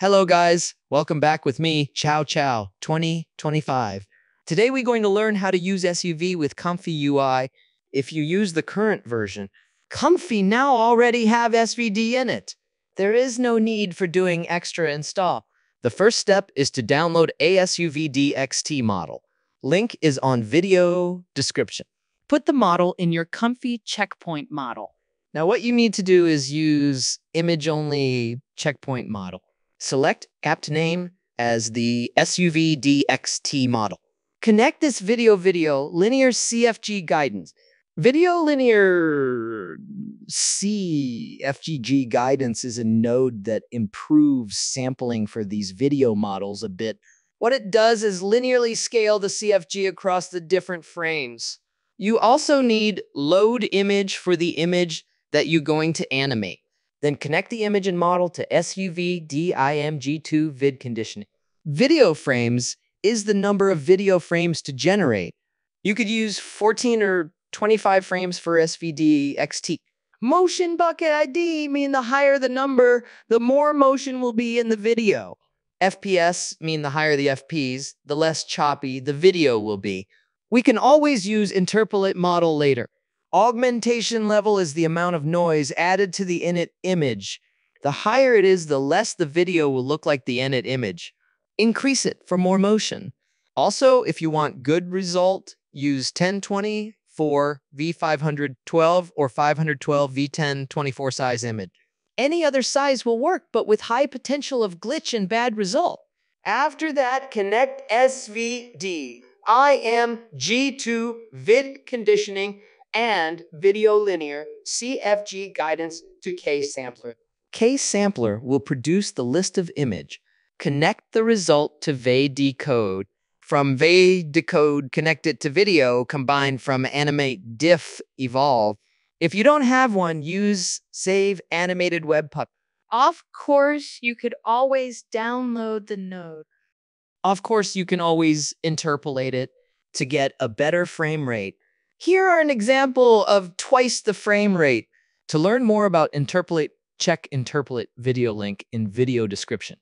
Hello, guys. Welcome back with me, CaoCao 2025. Today, we're going to learn how to use SVD with Comfy UI. If you use the current version, Comfy now already have SVD in it. There is no need for doing extra install. The first step is to download a SVD XT model. Link is on video description. Put the model in your comfy checkpoint model. Now, what you need to do is use image-only checkpoint model. Select apt name as the SVD XT model. Connect this video video linear CFG guidance. Video linear CFGG guidance is a node that improves sampling for these video models a bit. What it does is linearly scale the CFG across the different frames. You also need load image for the image that you're going to animate. Then connect the image and model to SVD IMG2 vid conditioning. Video frames is the number of video frames to generate. You could use 14 or 25 frames for SVD XT. Motion bucket ID mean the higher the number, the more motion will be in the video. FPS mean the higher the FPs, the less choppy the video will be. We can always use interpolate model later. Augmentation level is the amount of noise added to the init image. The higher it is, the less the video will look like the init image. Increase it for more motion. Also, if you want good result, use 1020 for V512 or 512 V10 24 size image. Any other size will work, but with high potential of glitch and bad result. After that, connect SVD, IMG2 vid conditioning, and video linear CFG guidance to K-Sampler. K-Sampler will produce the list of image. Connect the result to VAE decode. From VAE decode, connect it to video, combine from AnimateDiff evolve. If you don't have one, use save animated WEBP. Of course, you could always download the node. Of course, you can always interpolate it to get a better frame rate. Here are an example of twice the frame rate. To learn more about interpolate, check interpolate video link in video description.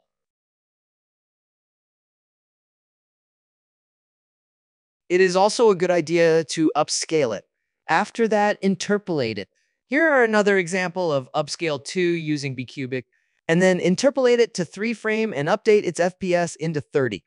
It is also a good idea to upscale it. After that, interpolate it. Here are another example of upscale 2 using bicubic, and then interpolate it to 3 frame and update its FPS into 30.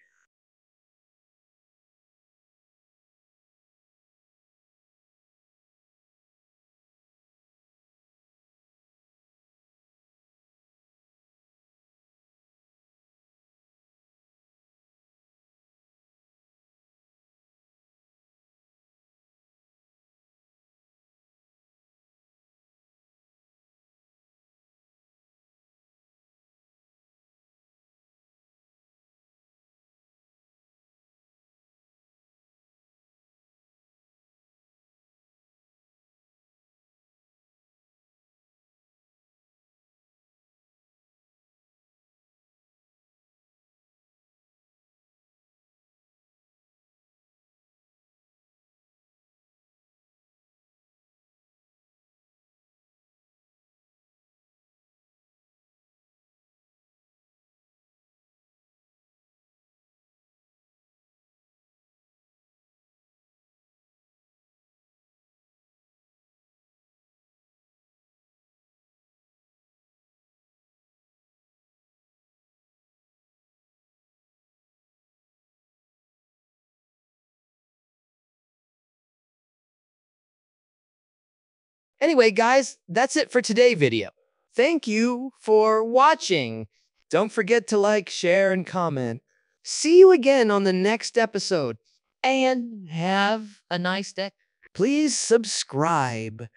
Anyway, guys, that's it for today video. Thank you for watching. Don't forget to like, share, and comment. See you again on the next episode. And have a nice day. Please subscribe.